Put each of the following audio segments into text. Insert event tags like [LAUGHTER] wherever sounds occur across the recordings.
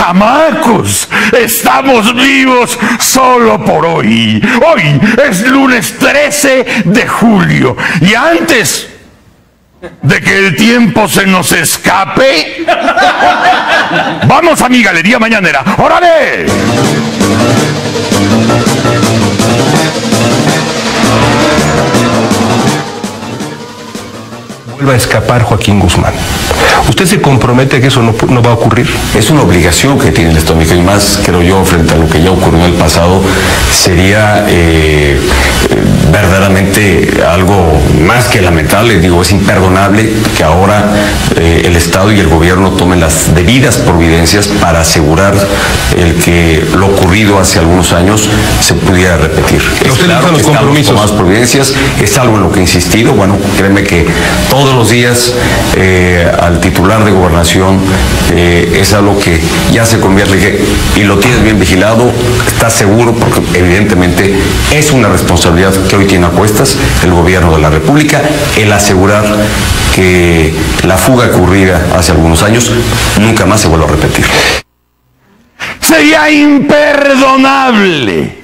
chamacos, estamos vivos solo por hoy. Hoy es lunes 13 de julio y antes de que el tiempo se nos escape, vamos a mi galería mañanera. ¡Órale! Vuelva a escapar Joaquín Guzmán. ¿Usted se compromete a que eso no, no va a ocurrir? Es una obligación que tiene el Estado y más, creo yo, frente a lo que ya ocurrió en el pasado, sería eh, verdaderamente algo más que lamentable, digo, es imperdonable que ahora eh, el Estado y el gobierno tomen las debidas providencias para asegurar el que lo ocurrido hace algunos años se pudiera repetir. Es claro los compromisos. Más providencias, es algo en lo que he insistido, bueno, créeme que todos los días eh, al titular de gobernación eh, es algo que ya se convierte y lo tienes bien vigilado, estás seguro porque evidentemente es una responsabilidad que tiene a cuestas el gobierno de la República el asegurar que la fuga ocurrida hace algunos años nunca más se vuelva a repetir. Sería imperdonable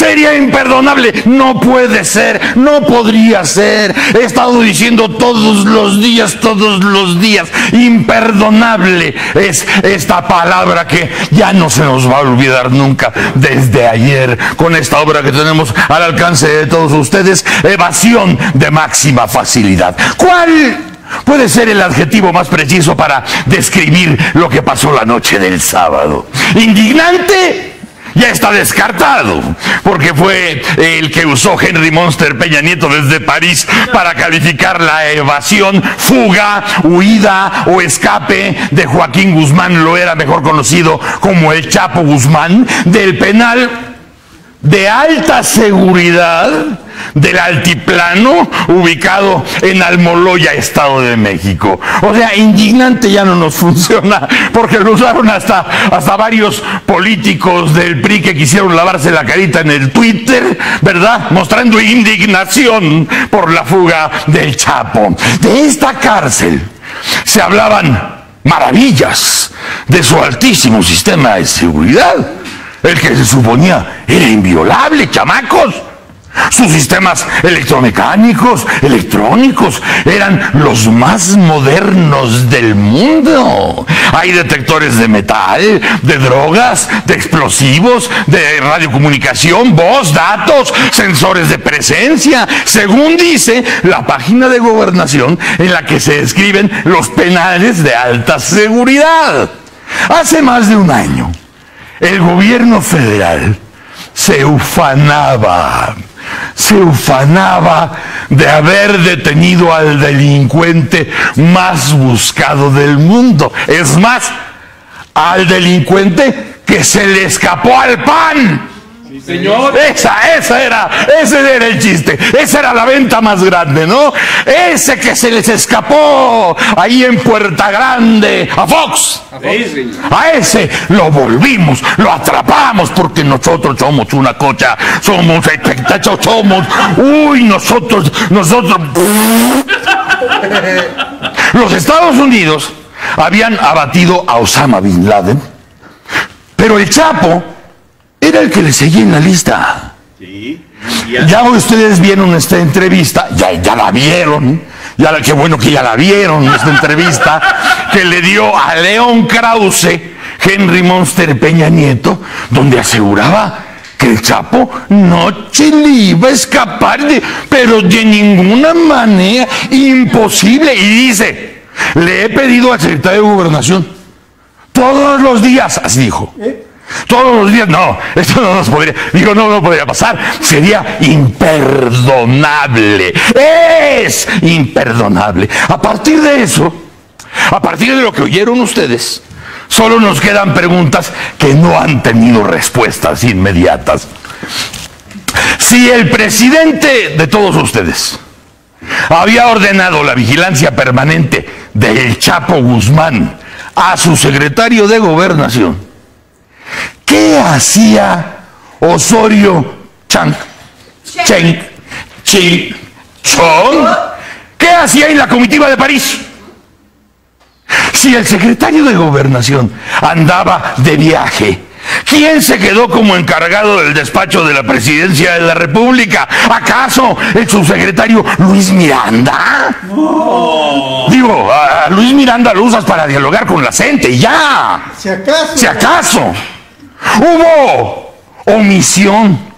Sería imperdonable. No puede ser, no podría ser. He estado diciendo todos los días, todos los días. Imperdonable es esta palabra que ya no se nos va a olvidar nunca desde ayer con esta obra que tenemos al alcance de todos ustedes. Evasión de máxima facilidad. ¿Cuál puede ser el adjetivo más preciso para describir lo que pasó la noche del sábado? Indignante ya está descartado, porque fue el que usó Henry Monster Peña Nieto desde París para calificar la evasión, fuga, huida o escape de Joaquín Guzmán, lo era mejor conocido como el Chapo Guzmán, del penal de alta seguridad del altiplano ubicado en Almoloya, Estado de México. O sea, indignante ya no nos [LAUGHS] funciona, porque lo usaron hasta, hasta varios políticos del PRI que quisieron lavarse la carita en el Twitter, ¿verdad? Mostrando indignación por la fuga del Chapo. De esta cárcel se hablaban maravillas de su altísimo sistema de seguridad, el que se suponía era inviolable, chamacos. Sus sistemas electromecánicos, electrónicos, eran los más modernos del mundo. Hay detectores de metal, de drogas, de explosivos, de radiocomunicación, voz, datos, sensores de presencia, según dice la página de gobernación en la que se describen los penales de alta seguridad. Hace más de un año, el gobierno federal se ufanaba se ufanaba de haber detenido al delincuente más buscado del mundo. Es más, al delincuente que se le escapó al pan. Señor. Esa, esa era, ese era el chiste. Esa era la venta más grande, ¿no? Ese que se les escapó ahí en Puerta Grande, a Fox. A, ese lo volvimos, lo atrapamos porque nosotros somos una cocha, somos, somos, uy, nosotros, nosotros. Los Estados Unidos habían abatido a Osama Bin Laden, pero el Chapo era el que le seguía en la lista. Sí. Ya ustedes vieron esta entrevista, ya, ya la vieron, ya qué bueno que ya la vieron, esta entrevista que le dio a León Krause, Henry Monster Peña Nieto, donde aseguraba que el Chapo no se le iba a escapar, de, pero de ninguna manera, imposible. Y dice, le he pedido al secretario de Gobernación, todos los días, así dijo. ¿Eh? Todos los días, no, esto no nos podría, digo, no, no podría pasar, sería imperdonable, es imperdonable. A partir de eso, a partir de lo que oyeron ustedes, solo nos quedan preguntas que no han tenido respuestas inmediatas. Si el presidente de todos ustedes había ordenado la vigilancia permanente del Chapo Guzmán a su secretario de gobernación, ¿Qué hacía Osorio Chang? Cheng, Ching, Chong? ¿Qué hacía en la comitiva de París? Si el secretario de gobernación andaba de viaje, ¿quién se quedó como encargado del despacho de la presidencia de la República? ¿Acaso el subsecretario Luis Miranda? Digo, a Luis Miranda lo usas para dialogar con la gente y ya. Si acaso. Si acaso hubo omisión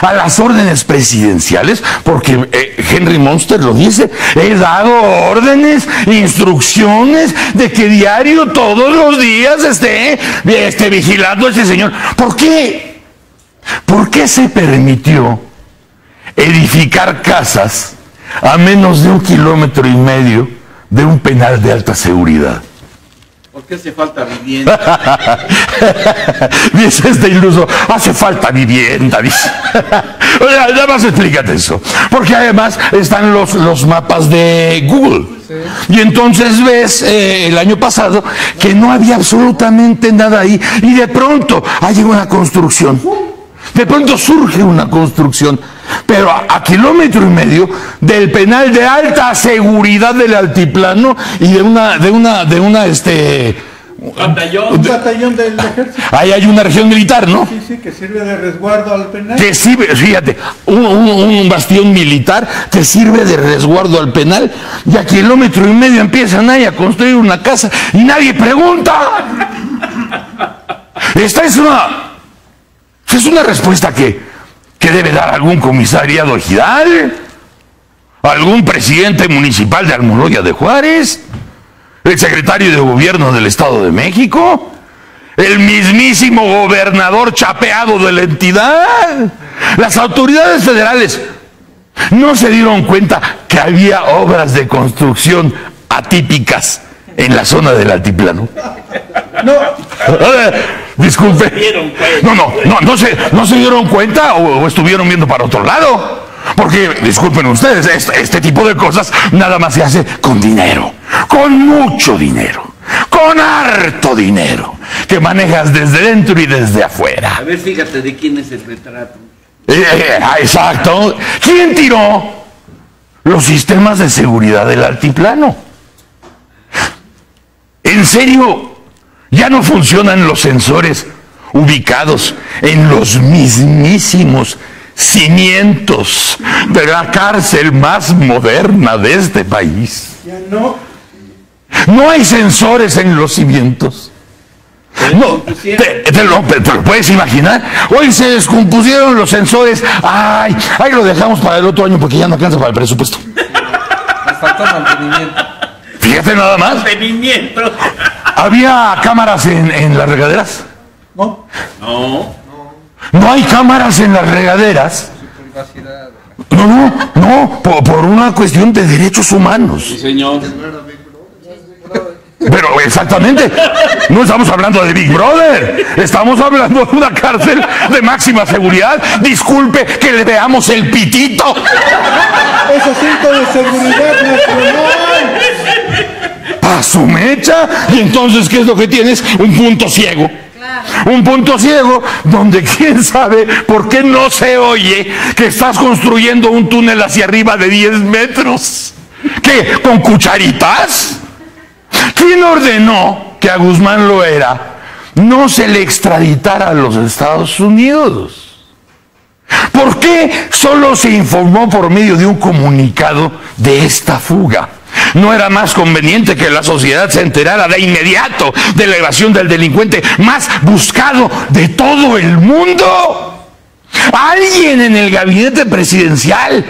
a las órdenes presidenciales, porque eh, Henry Monster lo dice, he dado órdenes, instrucciones de que diario todos los días esté, esté vigilando a ese señor. ¿Por qué? ¿Por qué se permitió edificar casas a menos de un kilómetro y medio de un penal de alta seguridad? ¿Por qué hace falta vivienda? [LAUGHS] dice este iluso, hace falta vivienda, dice. [LAUGHS] Oye, nada más explícate eso. Porque además están los, los mapas de Google. Y entonces ves eh, el año pasado que no había absolutamente nada ahí. Y de pronto hay una construcción. De pronto surge una construcción, pero a, a, kilómetro y medio del penal de alta seguridad del altiplano y de una, de una, de una, este. Batallón. Un batallón del ejército. Ahí hay una región militar, ¿no? Sí, sí, que sirve de resguardo al penal. Que sirve, fíjate, un, un, un bastión militar que sirve de resguardo al penal y a kilómetro y medio empiezan ahí a construir una casa y nadie pregunta. Esta es una es una respuesta que, que debe dar algún comisariado ejidal, algún presidente municipal de Almoloya de Juárez, el secretario de gobierno del Estado de México, el mismísimo gobernador chapeado de la entidad. Las autoridades federales no se dieron cuenta que había obras de construcción atípicas en la zona del altiplano. No, Disculpe. No, no, no, no se, no se dieron cuenta o, o estuvieron viendo para otro lado. Porque, disculpen ustedes, este, este tipo de cosas nada más se hace con dinero, con mucho dinero, con harto dinero, que manejas desde dentro y desde afuera. A ver, fíjate de quién es el retrato. Eh, eh, ah, exacto. ¿Quién tiró los sistemas de seguridad del altiplano? ¿En serio? Ya no funcionan los sensores ubicados en los mismísimos cimientos de la cárcel más moderna de este país. ya no. No hay sensores en los cimientos. No, te, te lo, te lo puedes imaginar. Hoy se descompusieron los sensores. Ay, ahí lo dejamos para el otro año porque ya no alcanza para el presupuesto. Les faltó mantenimiento. Fíjate nada más. Mantenimiento. ¿Había cámaras en, en las regaderas? No. No. No hay cámaras en las regaderas. Privacidad. No, no, no, por, por una cuestión de derechos humanos. Sí, señor. Pero exactamente, no estamos hablando de Big Brother, estamos hablando de una cárcel de máxima seguridad. Disculpe que le veamos el pitito. Es asunto de seguridad nacional. A su mecha. Y entonces, ¿qué es lo que tienes? Un punto ciego. Un punto ciego donde [LAUGHS] quién sabe por qué no se oye que estás construyendo un túnel hacia arriba de 10 metros. ¿Qué? ¿Con cucharitas? ¿Quién ordenó que a Guzmán Loera no se le extraditara a los Estados Unidos? ¿Por qué solo se informó por medio de un comunicado de esta fuga? ¿No era más conveniente que la sociedad se enterara de inmediato de la evasión del delincuente más buscado de todo el mundo? Alguien en el gabinete presidencial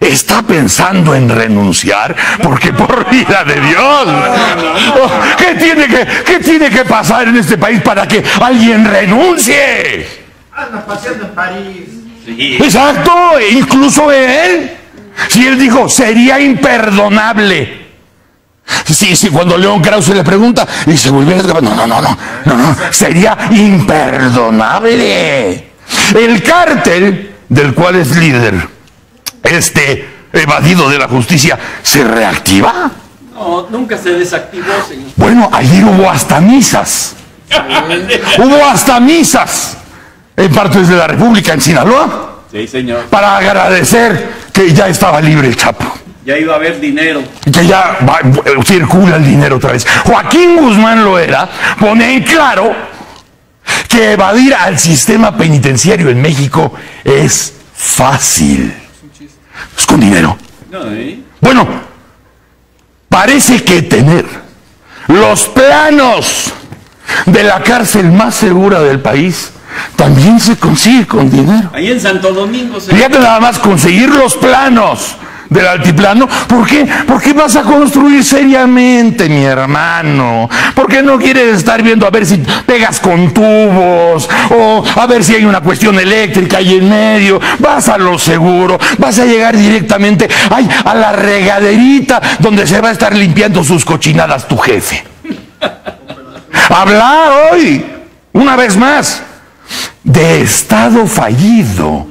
está pensando en renunciar porque por vida de Dios, ¿qué tiene que, qué tiene que pasar en este país para que alguien renuncie? Anda paseando en París. Sí. Exacto, e incluso él. Si él dijo, sería imperdonable. Sí, sí, cuando León Krause le pregunta y se volvió a escapar, no, no, no, no, no, no, sería imperdonable. El cártel del cual es líder, este evadido de la justicia, ¿se reactiva? No, nunca se desactivó, señor. Bueno, ayer hubo hasta misas. [LAUGHS] Hubo hasta misas en partes de la República, en Sinaloa Sí, señor. para agradecer que ya estaba libre el Chapo. Ya iba a haber dinero. que ya va- circula el dinero otra vez. Joaquín Guzmán Loera pone en claro que evadir al sistema penitenciario en México es fácil. Es con dinero. ¿eh? Bueno, parece que tener los planos de la cárcel más segura del país también se consigue con dinero. Ahí en Santo Domingo se... Fíjate nada más conseguir los planos del altiplano. ¿Por qué? Porque vas a construir seriamente, mi hermano. Porque no quieres estar viendo a ver si pegas con tubos o a ver si hay una cuestión eléctrica ahí en medio. Vas a lo seguro. Vas a llegar directamente ay, a la regaderita donde se va a estar limpiando sus cochinadas tu jefe. Hablar hoy, una vez más, de Estado fallido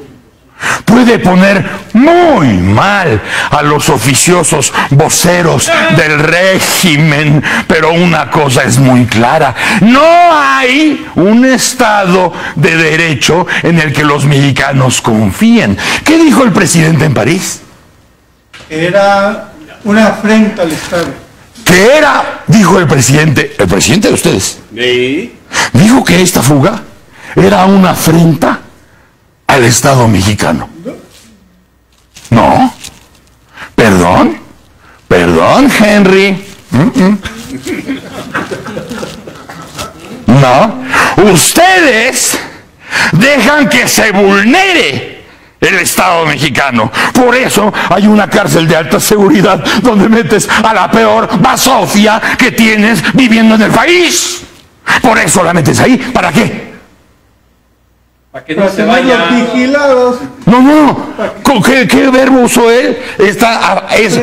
puede poner muy mal a los oficiosos voceros del régimen, pero una cosa es muy clara, no hay un Estado de derecho en el que los mexicanos confíen. ¿Qué dijo el presidente en París? Era una afrenta al Estado. Que era, dijo el presidente, el presidente de ustedes, ¿Eh? dijo que esta fuga era una afrenta al Estado mexicano. No. Perdón. Perdón, Henry. Mm. No. Ustedes dejan que se vulnere el Estado mexicano. Por eso hay una cárcel de alta seguridad donde metes a la peor basofia que tienes viviendo en el país. Por eso la metes ahí. ¿Para qué? Para que no Para se tenerlos vaya... vigilados. No, no. ¿Con ¿Qué, qué verbo usó él? Está, es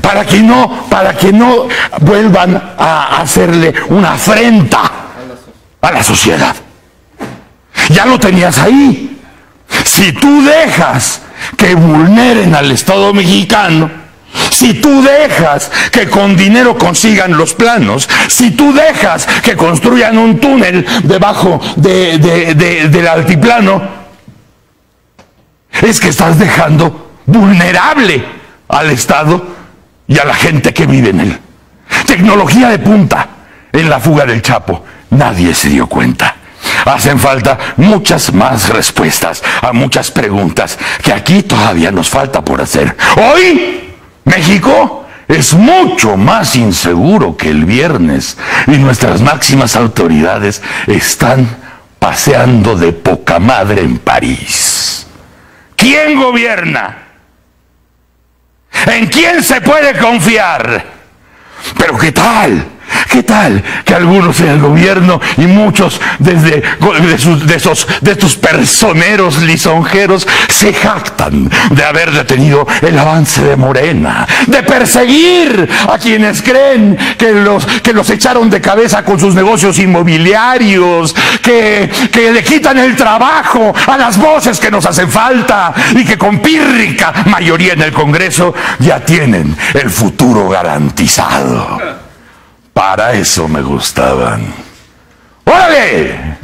para que no, para que no vuelvan a hacerle una afrenta a la sociedad. Ya lo tenías ahí. Si tú dejas que vulneren al Estado mexicano, si tú dejas que con dinero consigan los planos, si tú dejas que construyan un túnel debajo de- de- de- del altiplano, es que estás dejando vulnerable al Estado y a la gente que vive en él. Tecnología de punta en la fuga del Chapo. Nadie se dio cuenta. Hacen falta muchas más respuestas a muchas preguntas que aquí todavía nos falta por hacer. Hoy, México es mucho más inseguro que el viernes y nuestras máximas autoridades están paseando de poca madre en París. ¿Quién gobierna? ¿En quién se puede confiar? Pero ¿qué tal? ¿Qué tal que algunos en el gobierno y muchos desde de, sus- de esos de estos personeros lisonjeros se jactan de haber detenido el avance de Morena, de perseguir a quienes creen que los que los echaron de cabeza con sus negocios inmobiliarios, que, que le quitan el trabajo a las voces que nos hacen falta y que con pírrica mayoría en el Congreso ya tienen el futuro garantizado. Para eso me gustaban. ¡Órale!